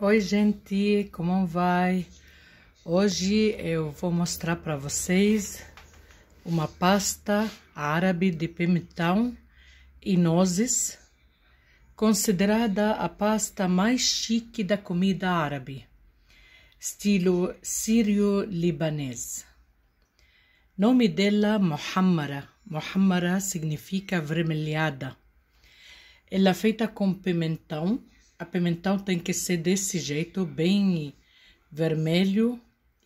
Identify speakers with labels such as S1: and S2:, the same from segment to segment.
S1: Oi, gente, como vai? Hoje eu vou mostrar para vocês uma pasta árabe de pimentão e nozes, considerada a pasta mais chique da comida árabe, estilo sírio-libanês. Nome dela Mohammara. Mohammara significa vermelhada. Ela é feita com pimentão. A pimentão tem que ser desse jeito, bem vermelho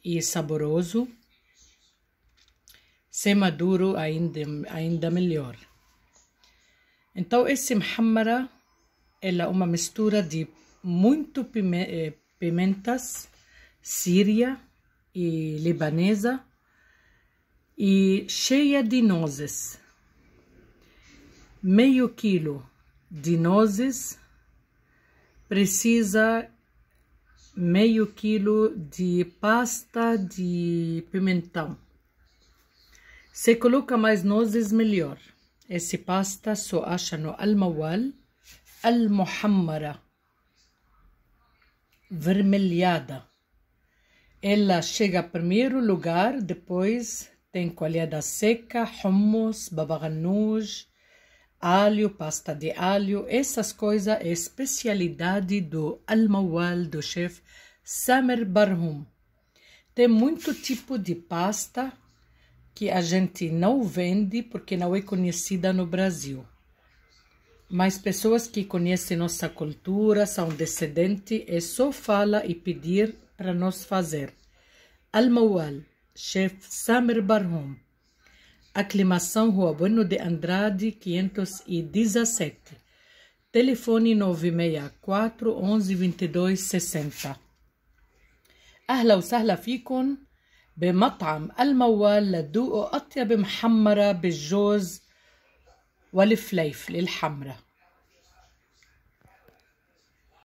S1: e saboroso. Se maduro, ainda, ainda melhor. Então, esse Mohammara ela é uma mistura de muito pimentas síria e libanesa e cheia de nozes. Meio quilo de nozes precisa meio quilo de pasta de pimentão. Se coloca mais nozes, melhor. Essa pasta só acha no Al-Mawal, Al-Muhammara, vermelhada. Ela chega primeiro lugar, depois tem coalhada seca, hummus, baba ganoush, alho, pasta de alho, essas coisas é especialidade do Al-Mawal, do chefe Samer Barhum. Tem muito tipo de pasta que a gente não vende porque não é conhecida no Brasil. Mas pessoas que conhecem nossa cultura, são descendentes, é só falar e pedir para nós fazer. Al-Mawal, chefe Samer Barhum. Aclimação Rua Bueno de Andrade, 517. Telefone 964 11 22 60. أهلا وسهلا فيكم بمطعم الموال لتذوقوا أطيب محمرة بالجوز والفليفل الحمرة